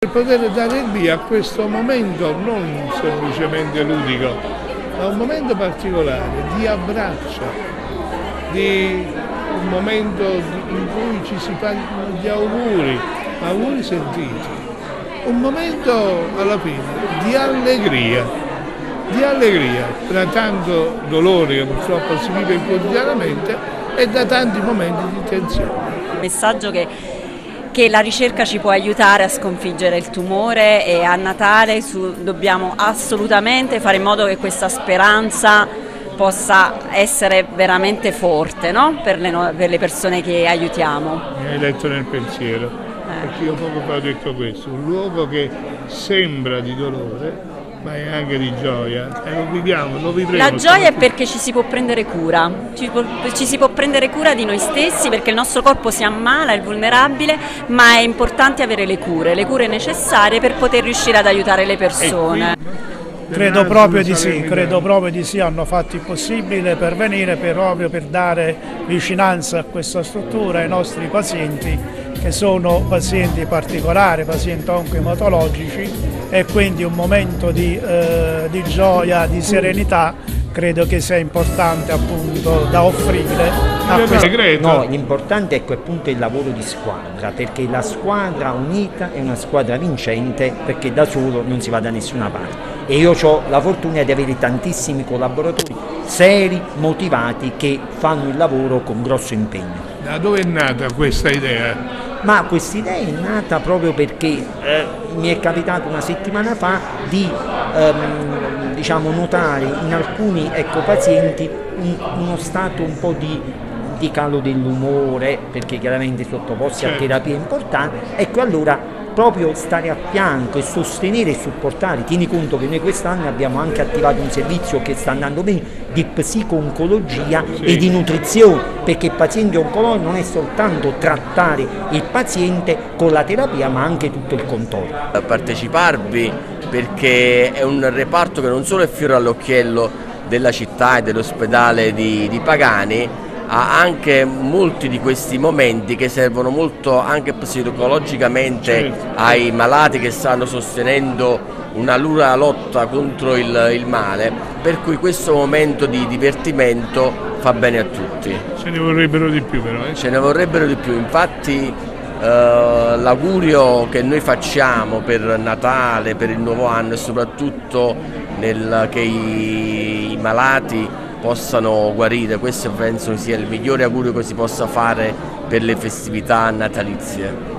Per poter dare il via a questo momento non semplicemente ludico, ma un momento particolare di abbraccio, di un momento in cui ci si fanno gli auguri, auguri sentiti, un momento alla fine di allegria, di allegria tra tanto dolore che purtroppo si vive quotidianamente e da tanti momenti di tensione. Messaggio che, che la ricerca ci può aiutare a sconfiggere il tumore e a Natale su, dobbiamo assolutamente fare in modo che questa speranza possa essere veramente forte no? per, le, per, le, persone che aiutiamo. Mi hai letto nel pensiero, eh. perché io poco fa ho detto questo, un luogo che sembra di dolore ma è anche di gioia e lo viviamo, lo vivremo. La gioia è perché ci si può prendere cura, ci, ci, si può prendere cura di noi stessi perché il nostro corpo si ammala, è vulnerabile, ma è importante avere le cure, le cure necessarie per poter riuscire ad aiutare le persone. Credo proprio di sì, credo proprio di sì, hanno fatto il possibile per venire per, proprio per dare vicinanza a questa struttura ai nostri pazienti che sono pazienti particolari, pazienti oncoematologici e quindi un momento di, eh, di gioia, di serenità credo che sia importante appunto da offrire a questo. No, l'importante è appunto il lavoro di squadra, perché la squadra unita è una squadra vincente perché da solo non si va da nessuna parte. E io ho la fortuna di avere tantissimi collaboratori seri, motivati, che fanno il lavoro con grosso impegno. Da dove è nata questa idea? Ma questa idea è nata proprio perché eh, mi è capitato una settimana fa di ehm, diciamo, notare in alcuni ecco, pazienti un, uno stato un po' di, di calo dell'umore perché chiaramente sottoposti certo. a terapie importanti ecco allora proprio stare a fianco e sostenere e supportare. Tieni conto che noi quest'anno abbiamo anche attivato un servizio che sta andando bene di psico-oncologia sì. e di nutrizione, perché il paziente oncologico non è soltanto trattare il paziente con la terapia, ma anche tutto il contorno. Parteciparvi perché è un reparto che non solo è fiore all'occhiello della città e dell'ospedale di, di Pagani, ha anche molti di questi momenti che servono molto anche psicologicamente certo. ai malati che stanno sostenendo una lura lotta contro il, il male, per cui questo momento di divertimento fa bene a tutti. Ce ne vorrebbero di più però. Eh? Ce ne vorrebbero di più, infatti eh, l'augurio che noi facciamo per Natale, per il nuovo anno e soprattutto nel, che i, i malati possano guarire, questo penso sia il migliore augurio che si possa fare per le festività natalizie.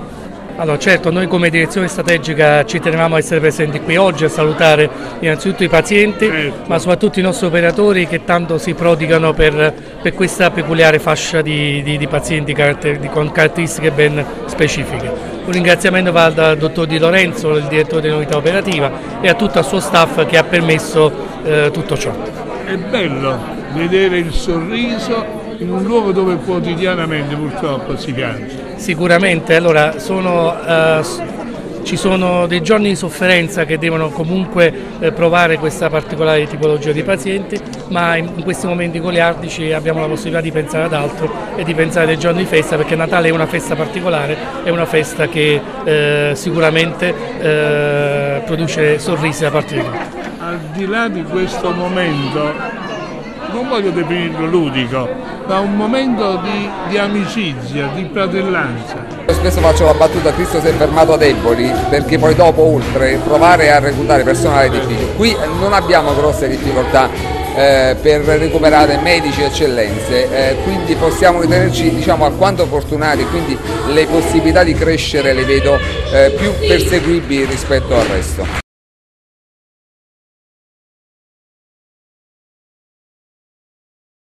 Allora certo, noi come direzione strategica ci tenevamo a essere presenti qui oggi a salutare innanzitutto i pazienti, certo. ma soprattutto i nostri operatori che tanto si prodigano per, per questa peculiare fascia di, di, di pazienti di, con caratteristiche ben specifiche. Un ringraziamento va dal dottor Di Lorenzo, il direttore dell'unità operativa, e a tutto il suo staff che ha permesso eh, tutto ciò è bello vedere il sorriso in un luogo dove quotidianamente purtroppo si piange. Sicuramente, allora sono, uh, ci sono dei giorni di sofferenza che devono comunque eh, provare questa particolare tipologia di pazienti, ma in, in, questi momenti goliardici abbiamo la possibilità di pensare ad altro e di pensare dei giorni di festa perché Natale è una festa particolare, è una festa che eh, sicuramente eh, produce sorrisi da parte di tutti al di là di questo momento, non voglio definirlo ludico, ma un momento di, di amicizia, di fratellanza. Spesso faccio la battuta Cristo si è fermato ad Eboli perché poi dopo oltre provare a reclutare personale è difficile. Qui non abbiamo grosse difficoltà eh, per recuperare medici eccellenze, eh, quindi possiamo ritenerci diciamo, alquanto fortunati, quindi le possibilità di crescere le vedo eh, più perseguibili rispetto al resto.